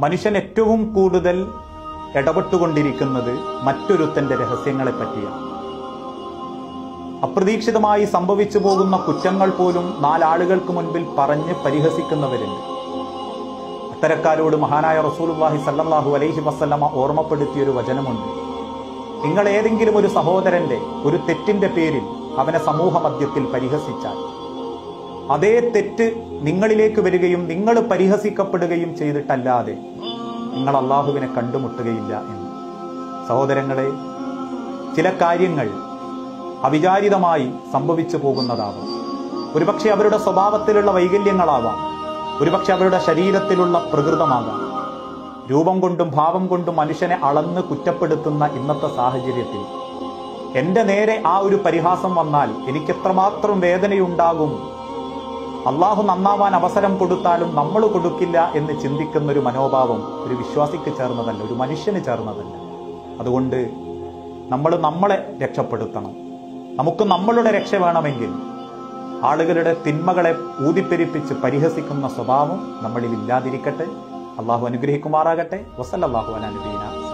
മനുഷ്യൻ ഏറ്റവും കൂടുതൽ ഇടപെട്ടുകൊണ്ടിരിക്കുന്നത് മറ്റൊരുത്തന്റെ രഹസ്യങ്ങളെ പറ്റിയാണ്. അപ്രതീക്ഷിതമായി സംഭവിച്ചു പോകുന്ന കുറ്റങ്ങൾ പോലും നാലാളുകൾക്ക് മുൻപിൽ പറഞ്ഞ് പരിഹസിക്കുന്നവരുണ്ട്. അത്തരക്കാരോട് മഹാനായ റസൂലുള്ളാഹി സല്ലാഹു അലൈഹി വസല്ലമ ഓർമ്മപ്പെടുത്തിയൊരു വചനമുണ്ട്. നിങ്ങൾ ഏതെങ്കിലും ഒരു സഹോദരന്റെ ഒരു തെറ്റിന്റെ പേരിൽ അവനെ സമൂഹ മധ്യത്തിൽ പരിഹസിച്ചാൽ അതേ തെറ്റ് നിങ്ങളിലേക്ക് വരികയും നിങ്ങൾ പരിഹസിക്കപ്പെടുകയും ചെയ്തിട്ടല്ലാതെ നിങ്ങൾ അള്ളാഹുവിനെ കണ്ടുമുട്ടുകയില്ല എന്ന്. സഹോദരങ്ങളെ ചില കാര്യങ്ങൾ അവിചാരിതമായി സംഭവിച്ചു പോകുന്നതാവാം. ഒരുപക്ഷെ അവരുടെ സ്വഭാവത്തിലുള്ള വൈകല്യങ്ങളാവാം. ഒരുപക്ഷെ അവരുടെ ശരീരത്തിലുള്ള പ്രകൃതമാകാം. രൂപം കൊണ്ടും ഭാവം കൊണ്ടും മനുഷ്യനെ അളന്ന് കുറ്റപ്പെടുത്തുന്ന ഇന്നത്തെ സാഹചര്യത്തിൽ എന്റെ നേരെ ആ ഒരു പരിഹാസം വന്നാൽ എനിക്ക് എത്രമാത്രം വേദനയുണ്ടാകും അള്ളാഹു നന്നാവാൻ അവസരം കൊടുത്താലും നമ്മൾ കൊടുക്കില്ല എന്ന് ചിന്തിക്കുന്ന ഒരു മനോഭാവം ഒരു വിശ്വാസിക്ക് ചേർന്നതല്ല ഒരു മനുഷ്യന് ചേർന്നതല്ല. അതുകൊണ്ട് നമ്മൾ നമ്മളെ രക്ഷപ്പെടുത്തണം. നമുക്ക് നമ്മളുടെ രക്ഷ വേണമെങ്കിൽ ആളുകളുടെ തിന്മകളെ ഊതിപ്പെരിപ്പിച്ച് പരിഹസിക്കുന്ന സ്വഭാവം നമ്മളിൽ ഇല്ലാതിരിക്കട്ടെ. അള്ളാഹു അനുഗ്രഹിക്കുമാറാകട്ടെ. വസല്ലാഹു അലനബീന